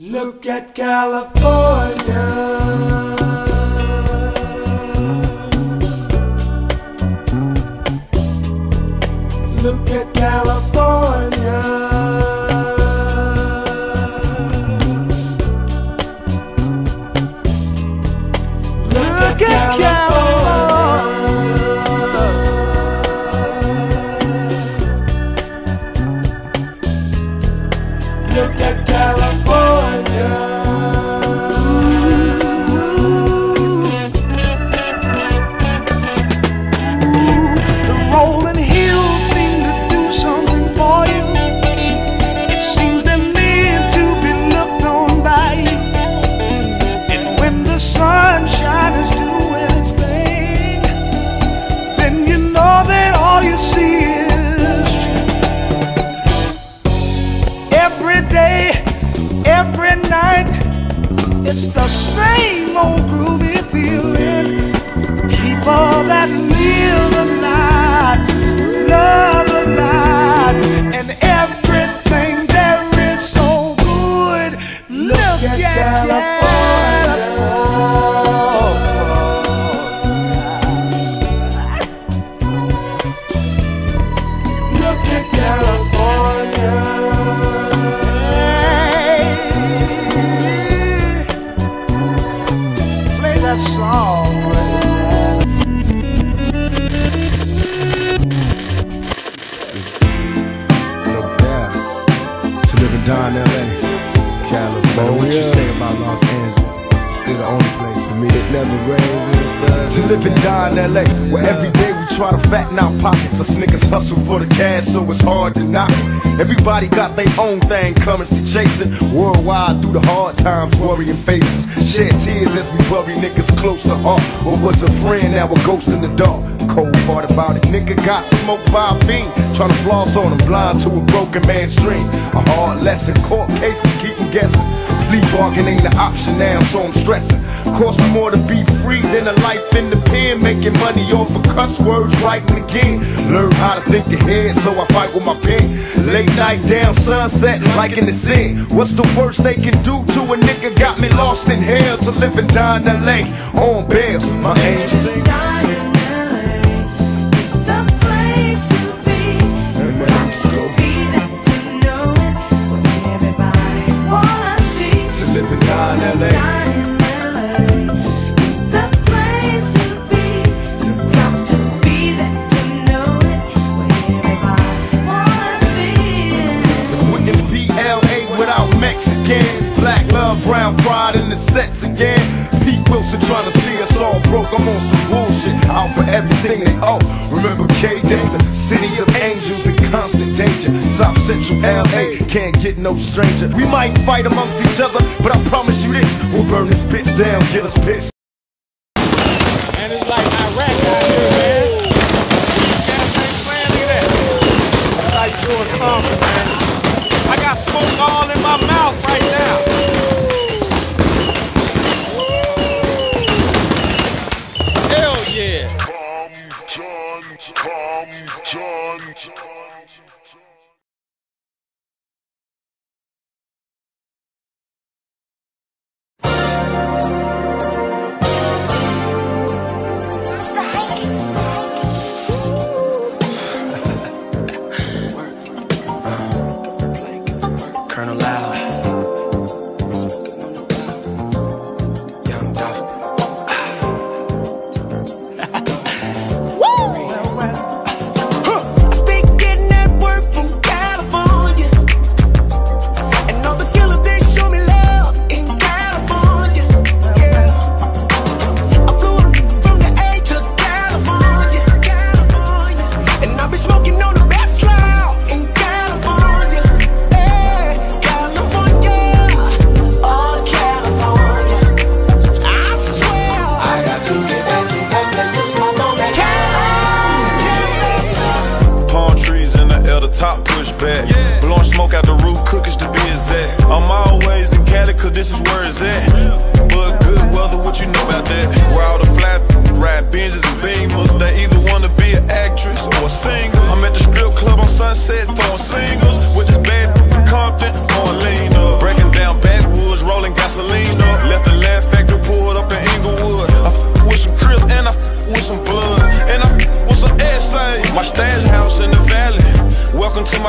Look at California. That California. What you say about Los Angeles? Still the only place for me. It never rains in the sun. To live and die in LA, where every day we try to fatten our pockets. Us niggas hustle for the cash, so it's hard to knock it. Everybody got their own thing, currency chasing. Worldwide through the hard times, worrying faces. Shed tears as we bury niggas close to heart. What was a friend, now a ghost in the dark. Cold part about it, nigga got smoked by a fiend. Trying to floss on him, blind to a broken man's dream. A hard lesson, court cases keep him guessing. Plea bargain ain't an option now, so I'm stressing. Cost me more to be free than a life in the pen. Making money off of cuss words, writing again. Learn how to think ahead, so I fight with my pen. Late night down, sunset, like in the sin. What's the worst they can do to a nigga? Got me lost in hell to live and die in LA. On bail, my angel and in LA. Wouldn't be LA without Mexicans. Black love, brown pride in the sets again. Pete Wilson trying to see us all broke. I'm on some bullshit. Out for everything they owe. Remember K, this the city of angels and constant. South Central LA can't get no stranger. We might fight amongst each other, but I promise you this: we'll burn this bitch down, get us pissed. And it's like Iraq out here, man. Like doing something, man. I got smoke all in my mouth right now.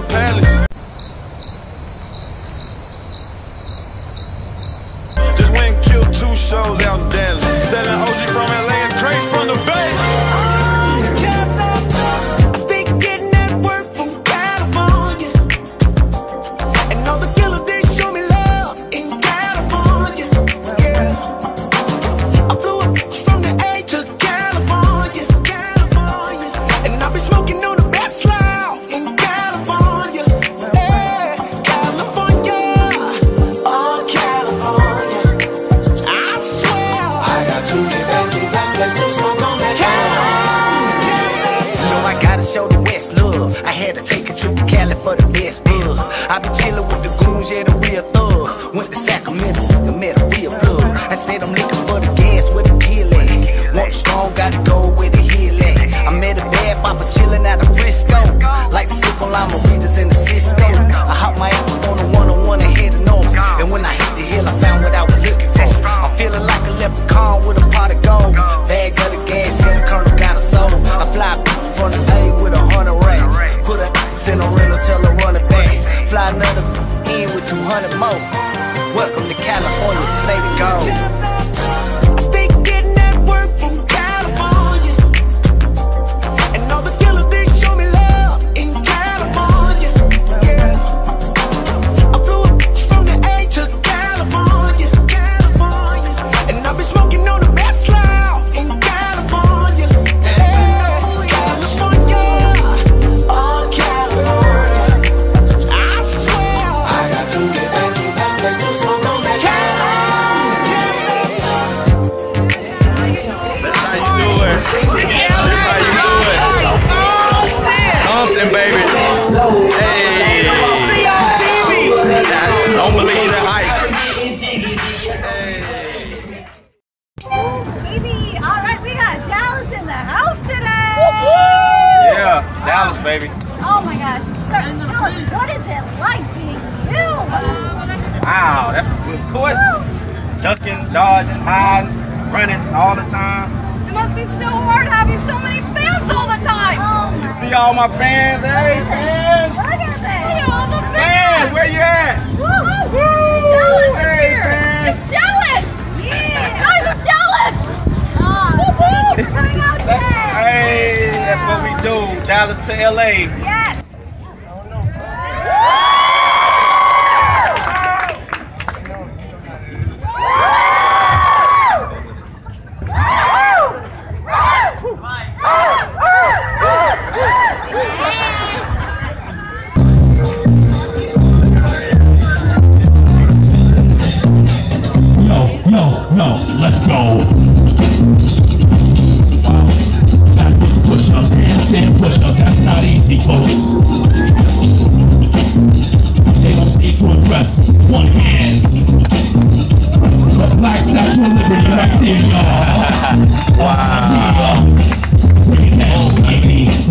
my palace. Just went and killed two shows out there. the best bill. I be chillin' with the goons, yeah, the real thugs. Welcome to California, state of gold. sports, ducking, dodging, hiding, running all the time. It must be so hard having so many fans all the time. Oh you see all my fans? Hey, fans! Look at this! Look at all the fans! fans where you at? Woo! Woo! Dallas hey, here. Fans. It's Dallas! Yeah! Guys, it's Dallas! Oh. Woo woo! Out today! Hey, that's what we do. Dallas to LA. Yes! Oh, no.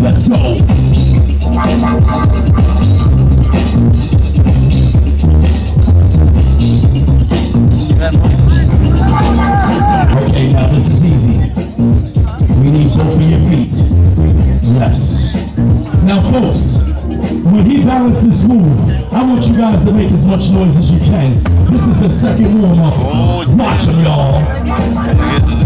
Let's go. Okay, now this is easy. We need both of your feet. Yes. Now, folks. When he balanced this move, I want you guys to make as much noise as you can. This is the second warm-up. Watch him, y'all.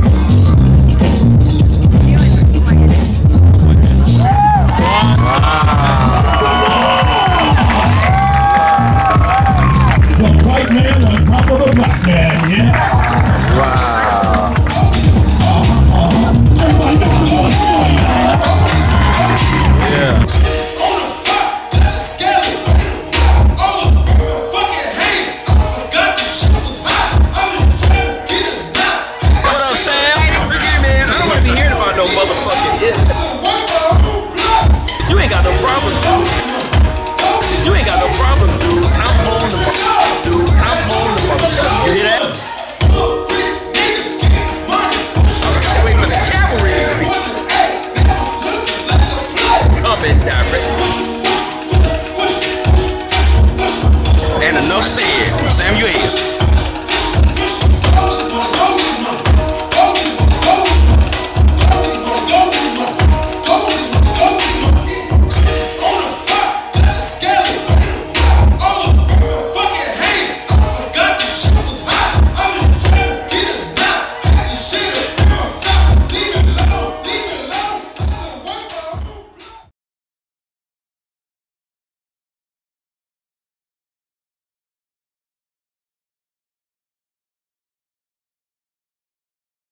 and direct. And enough said Samuel.